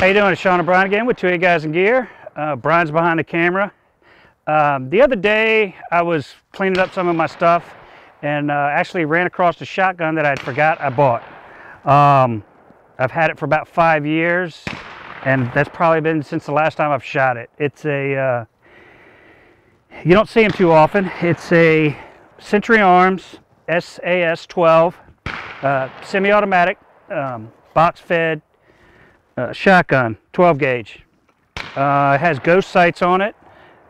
How you doing? It's Sean O'Brien again with Two A Guys in Gear. Uh, Brian's behind the camera. Um, the other day I was cleaning up some of my stuff and uh, actually ran across a shotgun that I forgot I bought. Um, I've had it for about five years and that's probably been since the last time I've shot it. It's a, uh, you don't see them too often. It's a Century Arms SAS-12 uh, semi-automatic um, box fed uh, shotgun, 12 gauge. Uh, it has ghost sights on it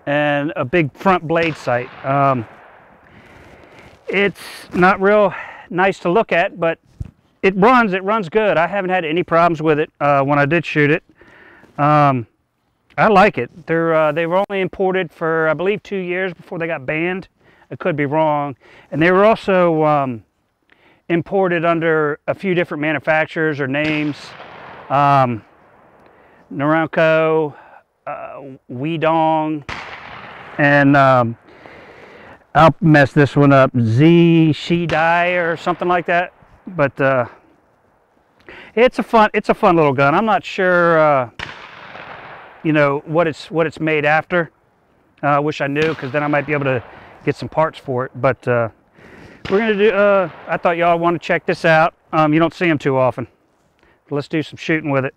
and a big front blade sight. Um, it's not real nice to look at, but it runs, it runs good. I haven't had any problems with it uh, when I did shoot it. Um, I like it. They're, uh, they were only imported for, I believe, two years before they got banned. I could be wrong. And they were also um, imported under a few different manufacturers or names um, Norinco, uh, Wedong, and um, I'll mess this one up, Z Shidai or something like that. But uh, it's a fun, it's a fun little gun. I'm not sure, uh, you know, what it's what it's made after. Uh, I wish I knew, because then I might be able to get some parts for it. But uh, we're gonna do. Uh, I thought y'all want to check this out. Um, you don't see them too often. Let's do some shooting with it.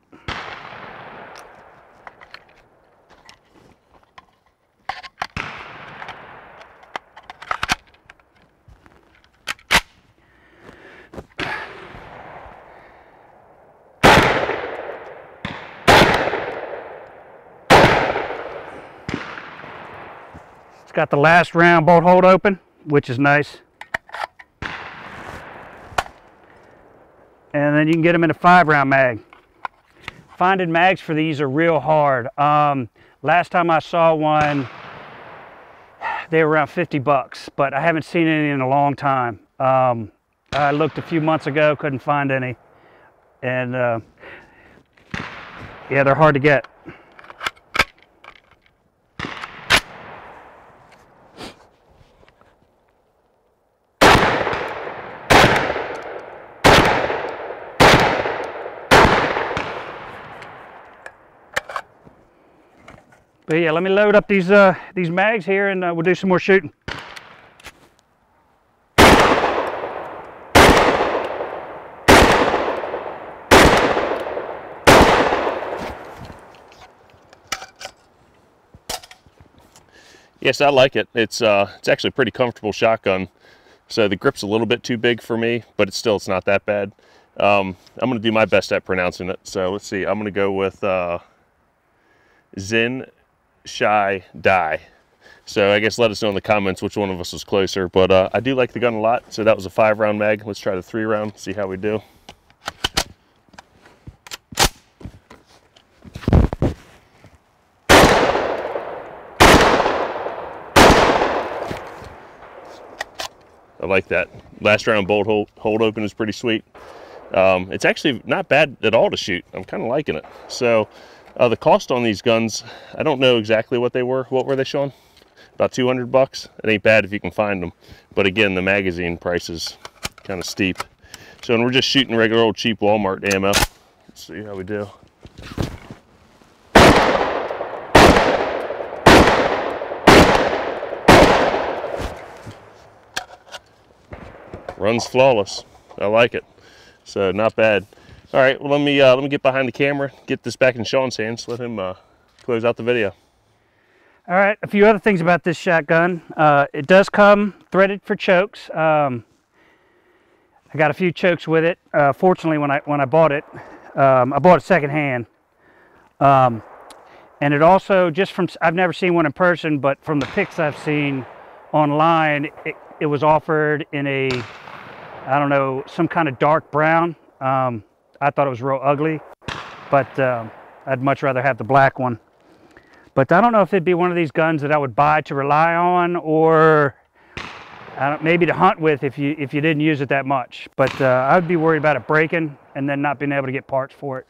It's got the last round bolt hold open, which is nice. And then you can get them in a five round mag. Finding mags for these are real hard. Um, last time I saw one, they were around 50 bucks, but I haven't seen any in a long time. Um, I looked a few months ago, couldn't find any. And uh, yeah, they're hard to get. But yeah, let me load up these uh, these mags here and uh, we'll do some more shooting. Yes, I like it. It's uh, it's actually a pretty comfortable shotgun. So the grip's a little bit too big for me, but it's still it's not that bad. Um, I'm gonna do my best at pronouncing it. So let's see. I'm gonna go with uh, Zin shy, die. So I guess let us know in the comments which one of us was closer. But uh, I do like the gun a lot. So that was a five round mag. Let's try the three round, see how we do. I like that. Last round bolt hold, hold open is pretty sweet. Um, it's actually not bad at all to shoot. I'm kind of liking it. So uh, the cost on these guns, I don't know exactly what they were. What were they showing? About 200 bucks. It ain't bad if you can find them. But again, the magazine price is kind of steep. So and we're just shooting regular old cheap Walmart ammo. Let's see how we do. Runs flawless. I like it. So not bad. All right, well, let me, uh, let me get behind the camera, get this back in Sean's hands, let him uh, close out the video. All right, a few other things about this shotgun. Uh, it does come threaded for chokes. Um, I got a few chokes with it. Uh, fortunately, when I, when I bought it, um, I bought it secondhand. Um, and it also, just from, I've never seen one in person, but from the pics I've seen online, it, it was offered in a, I don't know, some kind of dark brown. Um, I thought it was real ugly, but um, I'd much rather have the black one. But I don't know if it'd be one of these guns that I would buy to rely on or maybe to hunt with if you if you didn't use it that much. But uh, I would be worried about it breaking and then not being able to get parts for it.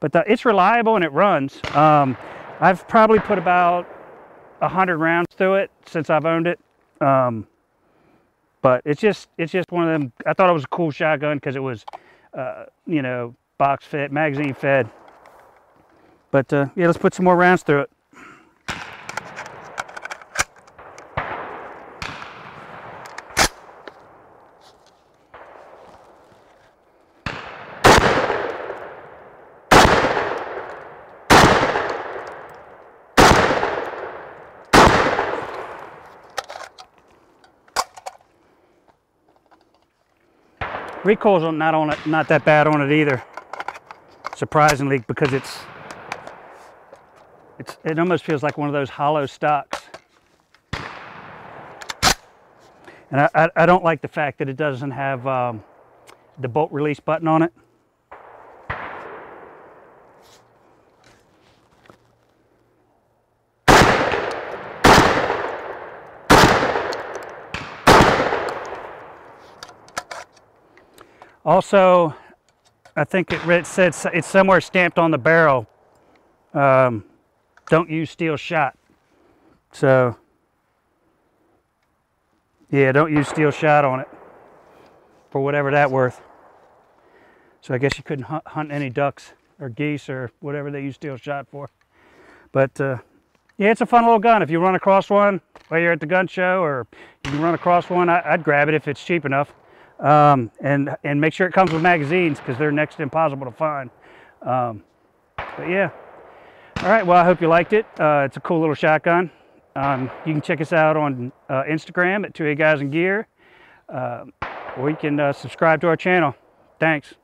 But uh, it's reliable and it runs. Um, I've probably put about a hundred rounds through it since I've owned it. Um, but it's just it's just one of them. I thought it was a cool shotgun because it was uh, you know, box fed, magazine fed. But uh, yeah, let's put some more rounds through it. Recoil's not on it, not that bad on it either. Surprisingly, because it's it's it almost feels like one of those hollow stocks. And I, I, I don't like the fact that it doesn't have um, the bolt release button on it. Also, I think it, it said it's somewhere stamped on the barrel. Um, don't use steel shot. So, yeah, don't use steel shot on it for whatever that worth. So I guess you couldn't hunt, hunt any ducks or geese or whatever they use steel shot for. But uh, yeah, it's a fun little gun. If you run across one while you're at the gun show or you can run across one, I, I'd grab it if it's cheap enough. Um, and, and make sure it comes with magazines because they're next to impossible to find. Um, but yeah. All right, well, I hope you liked it. Uh, it's a cool little shotgun. Um, you can check us out on uh, Instagram at 2A Guys and Gear, uh, or you can uh, subscribe to our channel. Thanks.